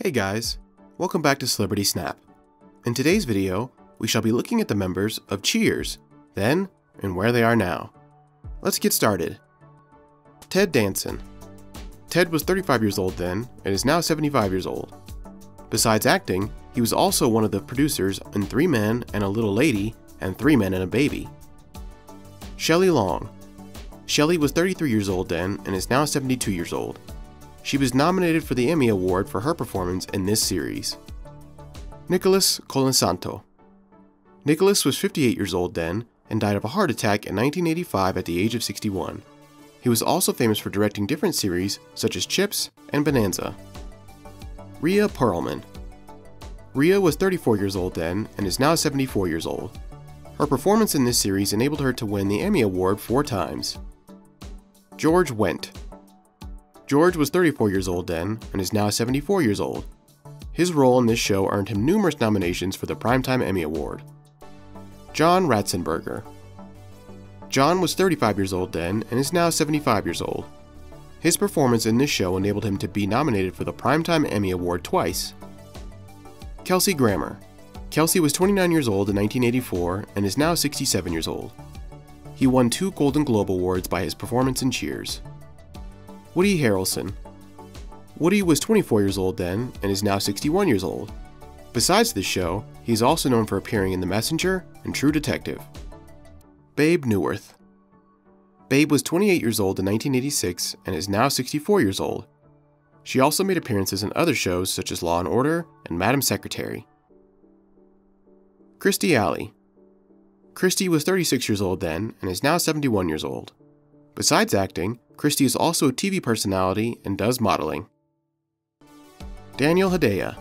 Hey guys, welcome back to Celebrity Snap. In today's video, we shall be looking at the members of Cheers, then and where they are now. Let's get started. Ted Danson. Ted was 35 years old then and is now 75 years old. Besides acting, he was also one of the producers in Three Men and a Little Lady and Three Men and a Baby. Shelley Long. Shelley was 33 years old then and is now 72 years old. She was nominated for the Emmy Award for her performance in this series. Nicholas Colasanto. Nicholas was 58 years old then and died of a heart attack in 1985 at the age of 61. He was also famous for directing different series such as Chips and Bonanza. Rhea Perlman. Rhea was 34 years old then and is now 74 years old. Her performance in this series enabled her to win the Emmy Award four times. George Wendt. George was 34 years old then and is now 74 years old. His role in this show earned him numerous nominations for the Primetime Emmy Award. John Ratzenberger. John was 35 years old then and is now 75 years old. His performance in this show enabled him to be nominated for the Primetime Emmy Award twice. Kelsey Grammer. Kelsey was 29 years old in 1984 and is now 67 years old. He won two Golden Globe Awards by his performance in Cheers. Woody Harrelson. Woody was 24 years old then and is now 61 years old. Besides this show, he is also known for appearing in The Messenger and True Detective. Bebe Neuwirth. Bebe was 28 years old in 1986 and is now 64 years old. She also made appearances in other shows such as Law and Order and Madam Secretary. Kirstie Alley. Kirstie was 36 years old then and is now 71 years old. Besides acting, Kirstie is also a TV personality and does modeling. Daniel Hedaya.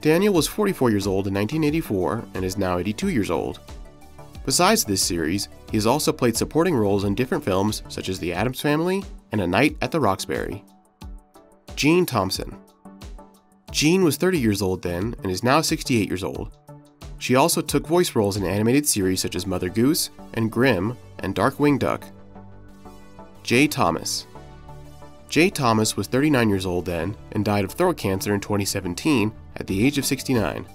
Daniel was 44 years old in 1984 and is now 82 years old. Besides this series, he has also played supporting roles in different films such as The Addams Family and A Night at the Roxbury. Jean Thompson. Jean was 30 years old then and is now 68 years old. She also took voice roles in animated series such as Mother Goose and Grimm and Darkwing Duck. Jay Thomas. Jay Thomas was 39 years old then and died of throat cancer in 2017 at the age of 69.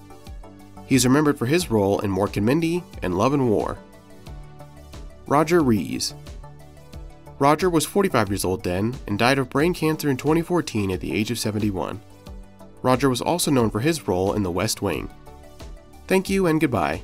He is remembered for his role in Mork and Mindy and Love and War. Roger Rees. Roger was 45 years old then and died of brain cancer in 2014 at the age of 71. Roger was also known for his role in The West Wing. Thank you and goodbye.